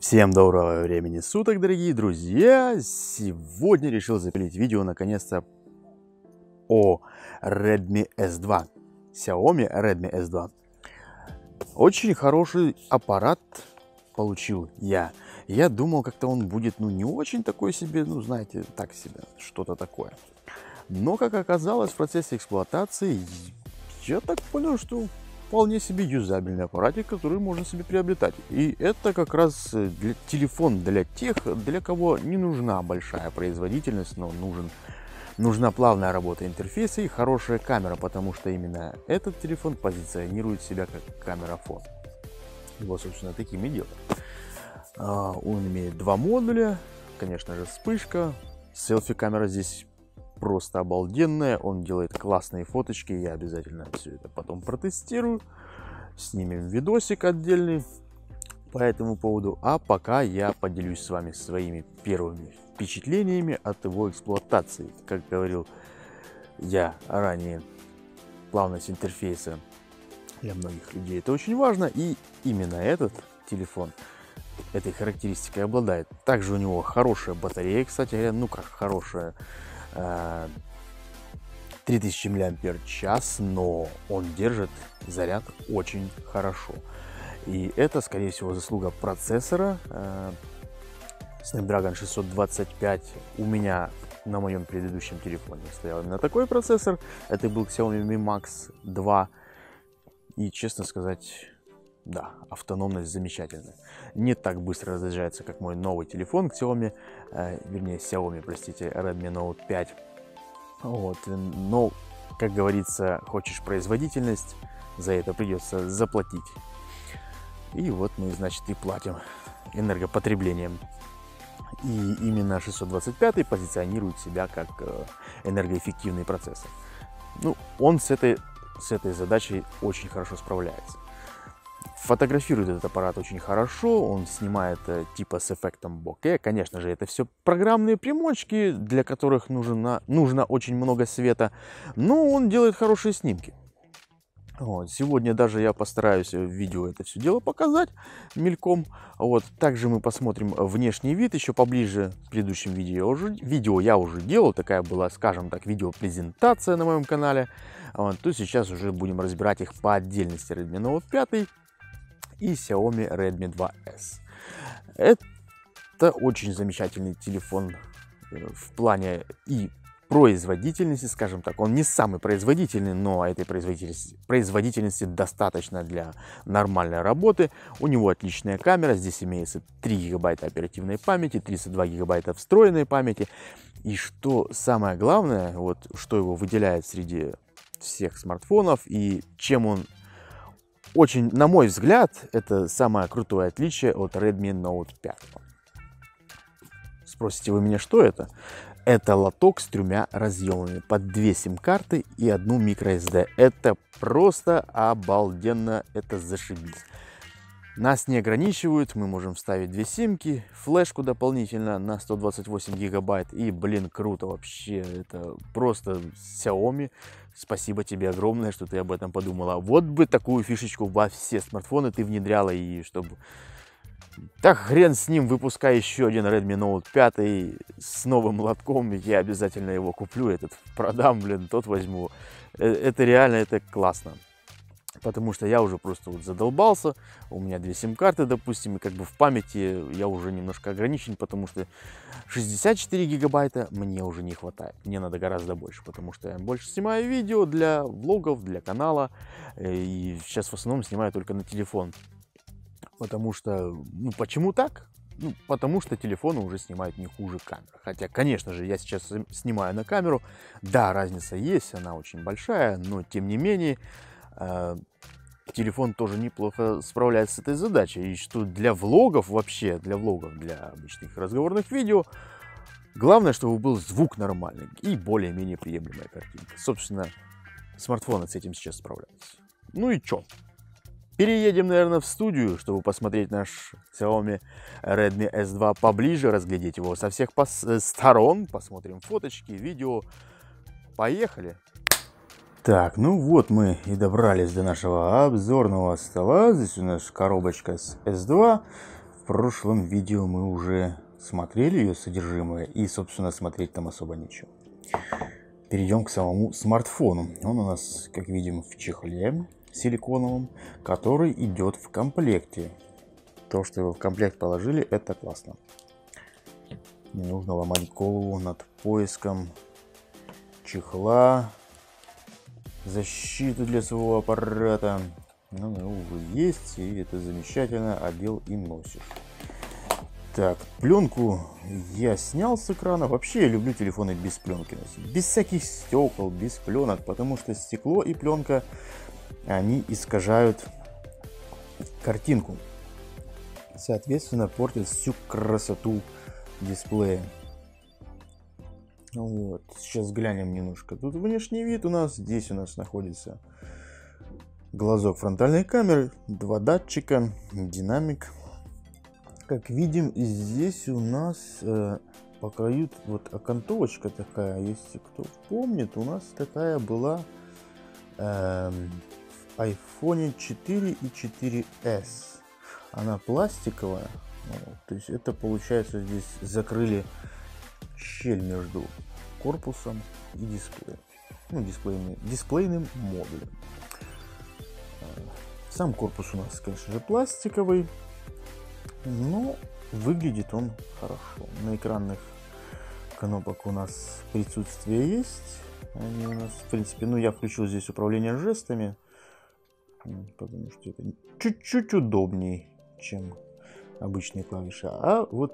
Всем доброго времени суток, дорогие друзья! Сегодня решил запилить видео наконец-то о Redmi S2. Xiaomi Redmi S2. Очень хороший аппарат получил я. Я думал, как-то он будет, ну, не очень такой себе, ну, знаете, так себе, что-то такое. Но, как оказалось, в процессе эксплуатации я так понял, что вполне себе юзабельный аппаратик, который можно себе приобретать. И это как раз э, для, телефон для тех, для кого не нужна большая производительность, но нужен, нужна плавная работа интерфейса и хорошая камера, потому что именно этот телефон позиционирует себя как камера-фон. Его, собственно, таким и делает. А, он имеет два модуля, конечно же, вспышка. Селфи-камера здесь просто обалденная. Он делает классные фоточки. Я обязательно все это потом протестирую. Снимем видосик отдельный по этому поводу. А пока я поделюсь с вами своими первыми впечатлениями от его эксплуатации. Как говорил я ранее, плавность интерфейса для многих людей это очень важно. И именно этот телефон этой характеристикой обладает. Также у него хорошая батарея, кстати говоря, ну как хорошая, 3000 мАч, но он держит заряд очень хорошо. И это, скорее всего, заслуга процессора э, Snapdragon 625. У меня на моем предыдущем телефоне стоял именно такой процессор. Это был Xiaomi Mi Max 2. И, честно сказать, да, автономность замечательная. Не так быстро разряжается, как мой новый телефон Xiaomi, э, вернее Xiaomi, простите, Redmi Note 5. Вот, но, как говорится, хочешь производительность, за это придется заплатить. И вот мы, значит, и платим энергопотреблением. И именно 625 позиционирует себя как э, энергоэффективный процессор. Ну, он с этой, с этой задачей очень хорошо справляется. Фотографирует этот аппарат очень хорошо, он снимает э, типа с эффектом боке. Конечно же, это все программные примочки, для которых нужно, нужно очень много света, но он делает хорошие снимки. Вот. Сегодня даже я постараюсь в видео это все дело показать мельком. Вот. Также мы посмотрим внешний вид еще поближе. В предыдущем видео, уже, видео я уже делал. Такая была, скажем так, видео-презентация на моем канале. Вот. То сейчас уже будем разбирать их по отдельности Redmi Note 5 и Xiaomi Redmi 2S. Это очень замечательный телефон э, в плане и производительности, скажем так. Он не самый производительный, но этой производительности, производительности достаточно для нормальной работы. У него отличная камера. Здесь имеется 3 гигабайта оперативной памяти, 32 гигабайта встроенной памяти. И что самое главное, вот что его выделяет среди всех смартфонов и чем он очень, на мой взгляд, это самое крутое отличие от Redmi Note 5. Спросите вы меня, что это? Это лоток с тремя разъемами под две сим-карты и одну microSD. Это просто обалденно, это зашибись. Нас не ограничивают, мы можем вставить две симки, флешку дополнительно на 128 гигабайт. И, блин, круто вообще, это просто Xiaomi. Спасибо тебе огромное, что ты об этом подумала. Вот бы такую фишечку во все смартфоны ты внедряла, и чтобы... Так хрен с ним, выпускай еще один Redmi Note 5 с новым лотком, я обязательно его куплю, этот продам, блин, тот возьму. Э, это реально, это классно потому что я уже просто вот задолбался, у меня две сим-карты, допустим, и как бы в памяти я уже немножко ограничен, потому что 64 гигабайта мне уже не хватает, мне надо гораздо больше, потому что я больше снимаю видео для влогов, для канала, э, и сейчас в основном снимаю только на телефон, потому что, ну почему так? Ну, потому что телефоны уже снимают не хуже камеры. Хотя, конечно же, я сейчас снимаю на камеру. Да, разница есть, она очень большая, но тем не менее, телефон тоже неплохо справляется с этой задачей. И что для влогов вообще, для влогов, для обычных разговорных видео, главное, чтобы был звук нормальный и более-менее приемлемая картинка. Собственно, смартфоны с этим сейчас справляются. Ну и чё? Переедем, наверное, в студию, чтобы посмотреть наш Xiaomi Redmi S2 поближе, разглядеть его со всех пос сторон, посмотрим фоточки, видео. Поехали! Так, ну вот мы и добрались до нашего обзорного стола. Здесь у нас коробочка с S2. В прошлом видео мы уже смотрели ее содержимое и, собственно, смотреть там особо нечего. Перейдем к самому смартфону. Он у нас, как видим, в чехле силиконовом, который идет в комплекте. То, что его в комплект положили, это классно. Не нужно ломать голову над поиском чехла, защиты для своего аппарата. Ну, ну, уже есть, и это замечательно, одел и носишь. Так, пленку я снял с экрана. Вообще я люблю телефоны без пленки носить. Без всяких стекол, без пленок, потому что стекло и пленка, они искажают картинку. Соответственно, портят всю красоту дисплея. Вот, сейчас глянем немножко. Тут внешний вид у нас, здесь у нас находится глазок фронтальной камеры, два датчика, динамик. Как видим, здесь у нас э, по краю вот окантовочка такая, если кто помнит, у нас такая была э, в iPhone 4 и 4s. Она пластиковая, вот, то есть это получается здесь закрыли щель между корпусом и дисплеем. Ну, дисплейный, дисплейным модулем. Сам корпус у нас, конечно же, пластиковый, но выглядит он хорошо. На экранных кнопок у нас присутствие есть. Они у нас, в принципе, ну я включил здесь управление жестами, потому что это чуть-чуть удобнее, чем обычные клавиши. А вот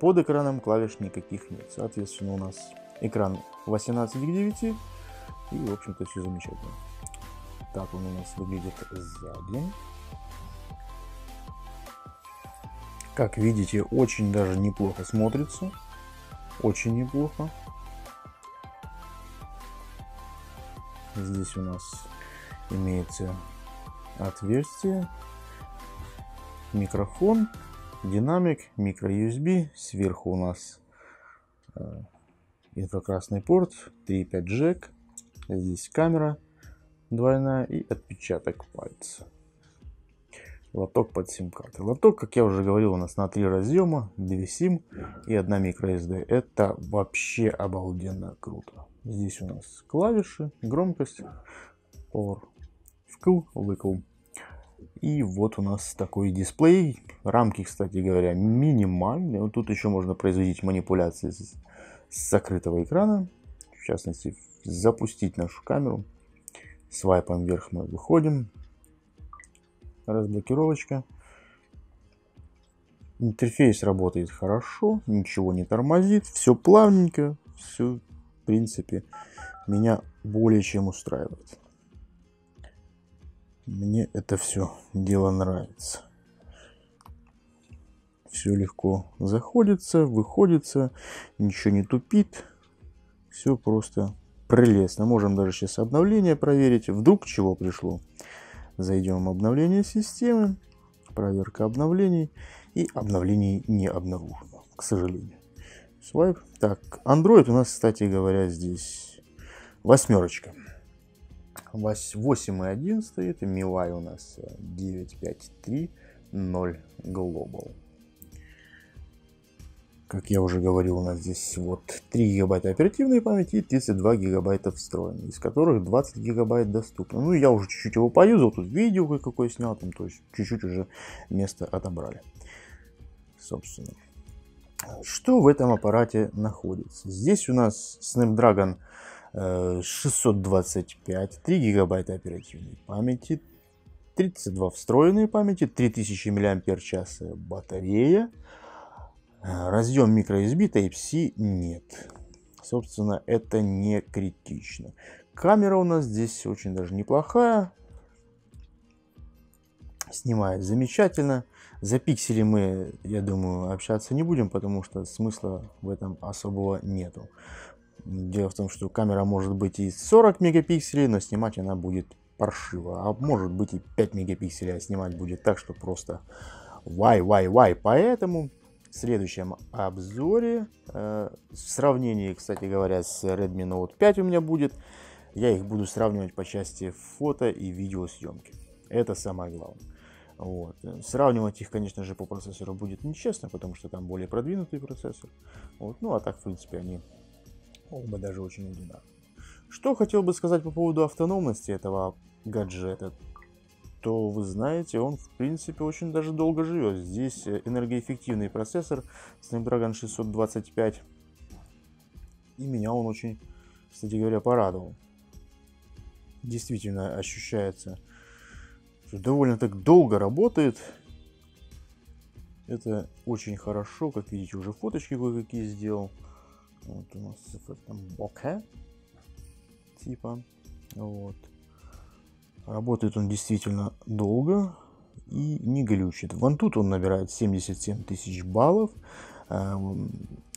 под экраном клавиш никаких нет. Соответственно, у нас экран 18 к 9 и, в общем-то, все замечательно. Так он у нас выглядит сзади. Как видите, очень даже неплохо смотрится. Очень неплохо. Здесь у нас имеется отверстие, микрофон, динамик, микро USB. Сверху у нас э, инфракрасный порт, 3.5 джек. Здесь камера двойная и отпечаток пальца. Лоток под сим-карты. Лоток, как я уже говорил, у нас на три разъема, 2 сим и 1 microSD. Это вообще обалденно круто. Здесь у нас клавиши, громкость, power, вкл, выкл. И вот у нас такой дисплей. Рамки, кстати говоря, минимальные. Вот тут еще можно производить манипуляции с, с закрытого экрана. В частности, запустить нашу камеру Свайпом вверх мы выходим. Разблокировочка. Интерфейс работает хорошо, ничего не тормозит, все плавненько, все, в принципе, меня более чем устраивает. Мне это все дело нравится. Все легко заходится, выходится, ничего не тупит. Все просто Прелестно. Можем даже сейчас обновление проверить. Вдруг чего пришло. Зайдем в обновление системы. Проверка обновлений. И обновлений не обнаружено, к сожалению. Свайп. Так, Android у нас, кстати говоря, здесь восьмерочка. 8.1 стоит. MIUI у нас 9.5.3.0 Global. Как я уже говорил, у нас здесь вот 3 гигабайта оперативной памяти и 32 гигабайта встроенной, из которых 20 гигабайт доступно. Ну, я уже чуть-чуть его поюзал, тут видео какое снял, там, то есть чуть-чуть уже место отобрали. Собственно. Что в этом аппарате находится? Здесь у нас Snapdragon 625, э, 3 гигабайта оперативной памяти, 32 встроенной памяти, 3000 мАч батарея, Э, разъем microSD Type-C нет. Собственно, это не критично. Камера у нас здесь очень даже неплохая. Снимает замечательно. За пиксели мы, я думаю, общаться не будем, потому что смысла в этом особого нету. Дело в том, что камера может быть и 40 мегапикселей, но снимать она будет паршиво. А может быть и 5 мегапикселей, а снимать будет так, что просто вай, вай, вай. Поэтому в следующем обзоре, э, в сравнении, кстати говоря, с Redmi Note 5 у меня будет, я их буду сравнивать по части фото и видеосъемки. Это самое главное. Вот. Сравнивать их, конечно же, по процессору будет нечестно, потому что там более продвинутый процессор. Вот. Ну, а так, в принципе, они оба даже очень одинаковые. Что хотел бы сказать по поводу автономности этого гаджета, то вы знаете, он в принципе очень даже долго живет. Здесь энергоэффективный процессор Snapdragon 625. И меня он очень, кстати говоря, порадовал. Действительно ощущается, что довольно так долго работает. Это очень хорошо, как видите, уже фоточки кое-какие сделал. Вот у нас с эффектом боке типа. Вот. Работает он действительно долго и не глючит. Вон тут он набирает 77 тысяч баллов. Эм,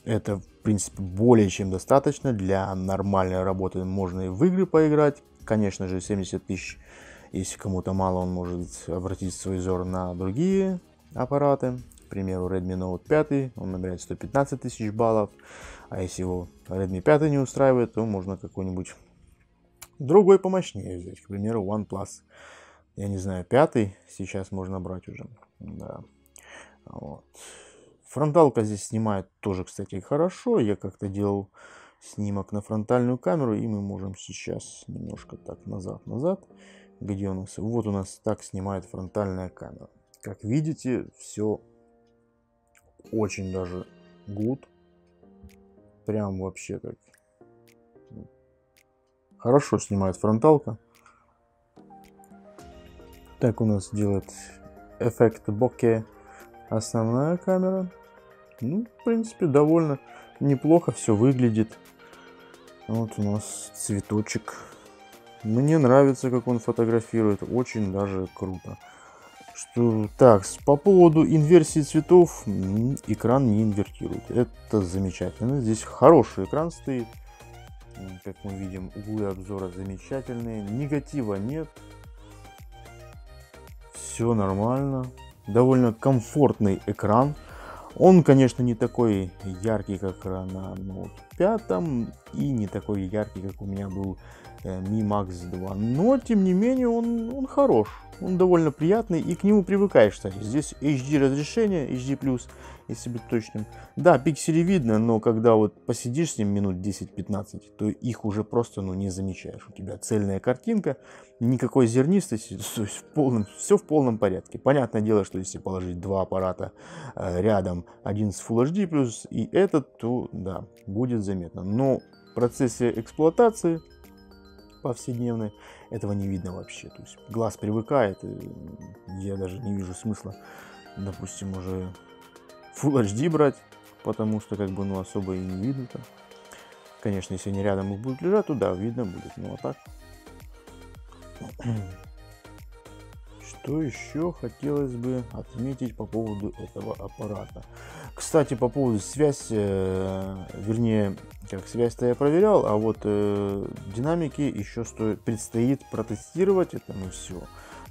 это, в принципе, более чем достаточно для нормальной работы. Можно и в игры поиграть. Конечно же, 70 тысяч, если кому-то мало, он может обратить свой взор на другие аппараты. Примеру, Redmi Note 5, он набирает 115 тысяч баллов. А если его Redmi 5 не устраивает, то можно какой-нибудь Другой помощнее взять, к примеру, OnePlus. Я не знаю, пятый сейчас можно брать уже. Да. Вот. Фронталка здесь снимает тоже, кстати, хорошо. Я как-то делал снимок на фронтальную камеру, и мы можем сейчас немножко так назад-назад. Где у нас? Вот у нас так снимает фронтальная камера. Как видите, все очень даже good. Прям вообще как Хорошо снимает фронталка. Так у нас делает эффект боке основная камера. Ну, в принципе, довольно неплохо все выглядит. Вот у нас цветочек. Мне нравится, как он фотографирует. Очень даже круто. Что, так, по поводу инверсии цветов, экран не инвертирует. Это замечательно. Здесь хороший экран стоит. Как мы видим, углы обзора замечательные. Негатива нет. Все нормально. Довольно комфортный экран. Он, конечно, не такой яркий, как на Note 5, и не такой яркий, как у меня был Mi Max 2. Но, тем не менее, он, он хорош. Он довольно приятный, и к нему привыкаешь, кстати. Здесь HD разрешение, HD+, если быть точным. Да, пиксели видно, но когда вот посидишь с ним минут 10-15, то их уже просто ну, не замечаешь. У тебя цельная картинка, никакой зернистости, то есть в полном, все в полном порядке. Понятное дело, что если положить два аппарата э, рядом, один с Full HD+, и этот, то да, будет заметно. Но в процессе эксплуатации повседневной этого не видно вообще. То есть глаз привыкает, и я даже не вижу смысла, допустим, уже Full HD брать, потому что как бы ну особо и не видно там. Конечно, если они рядом их будут лежать, то да, видно будет. Ну а так. Что еще хотелось бы отметить по поводу этого аппарата? Кстати, по поводу связи, э, вернее, как связь-то я проверял, а вот э, динамики еще стоит, предстоит протестировать это мы все.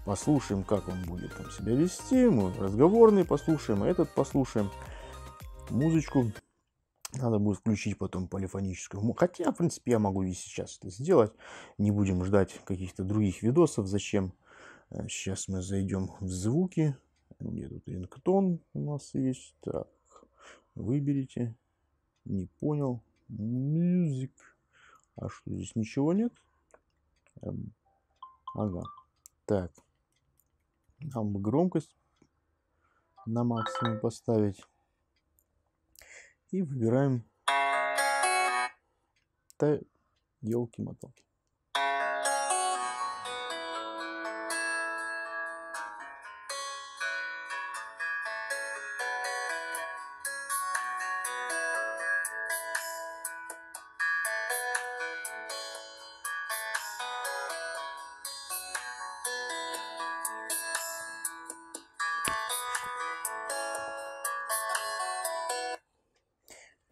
Послушаем, как он будет там себя вести. Мы разговорный послушаем, а этот послушаем. Музычку надо будет включить потом полифоническую. Хотя, в принципе, я могу и сейчас это сделать. Не будем ждать каких-то других видосов. Зачем? Сейчас э, мы зайдем в звуки. Где тут рингтон у нас есть? Так, выберите. Не понял. Music. А что, здесь ничего нет? Эм, ага. Так. Нам бы громкость на максимум поставить. И выбираем елки-моталки.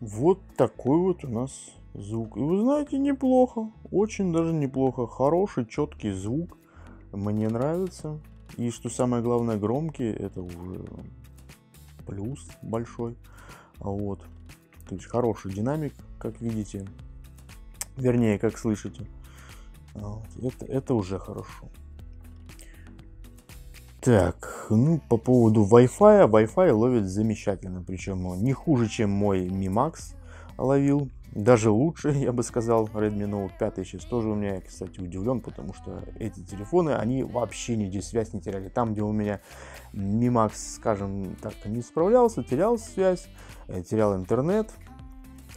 Вот такой вот у нас звук. И вы знаете, неплохо. Очень даже неплохо. Хороший, четкий звук. Мне нравится. И что самое главное, громкий. Это уже плюс большой. Вот. То есть хороший динамик, как видите. Вернее, как слышите. Вот. Это, это уже хорошо. Так. Ну по поводу Wi-Fi. Wi-Fi ловит замечательно, причем не хуже, чем мой Mi Max ловил. Даже лучше, я бы сказал, Redmi Note 5 сейчас тоже у меня, кстати, удивлен, потому что эти телефоны, они вообще нигде связь не теряли. Там, где у меня Mi Max, скажем так, не справлялся, терял связь, э, терял интернет,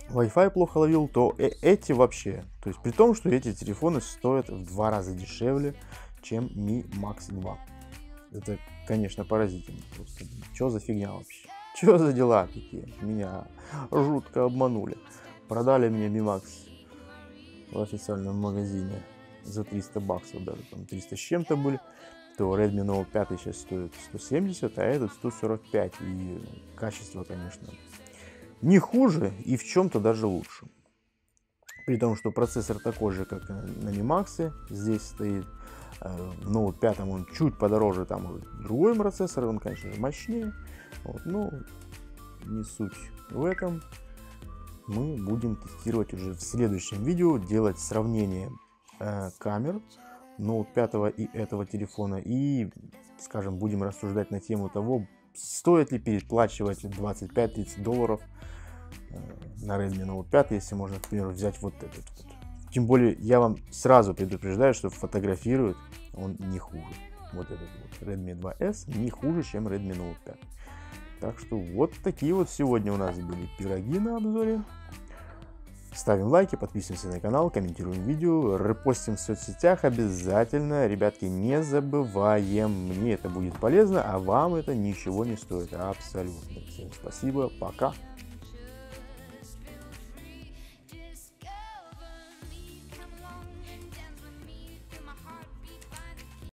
Wi-Fi плохо ловил, то э эти вообще. То есть при том, что эти телефоны стоят в два раза дешевле, чем Mi Max 2. Это, конечно, поразительно. Просто, что за фигня вообще? Что за дела такие? Меня жутко обманули. Продали мне Mi Max в официальном магазине за 300 баксов, даже там 300 с чем-то были, то Redmi Note 5 сейчас стоит 170, а этот 145. И качество, конечно, не хуже и в чем-то даже лучше. При том, что процессор такой же, как на Mi Max, здесь стоит Note 5 он чуть подороже, там другой процессор, он, конечно же, мощнее. Вот, но не суть в этом мы будем тестировать уже в следующем видео, делать сравнение э, камер Note 5 и этого телефона. И, скажем, будем рассуждать на тему того, стоит ли переплачивать 25-30 долларов э, на Redmi Note 5, если можно, например, взять вот этот. Тем более, я вам сразу предупреждаю, что фотографирует он не хуже. Вот этот вот Redmi 2S не хуже, чем Redmi Note 5. Так что вот такие вот сегодня у нас были пироги на обзоре. Ставим лайки, подписываемся на канал, комментируем видео, репостим в соцсетях обязательно. Ребятки, не забываем, мне это будет полезно, а вам это ничего не стоит абсолютно. Всем спасибо, пока.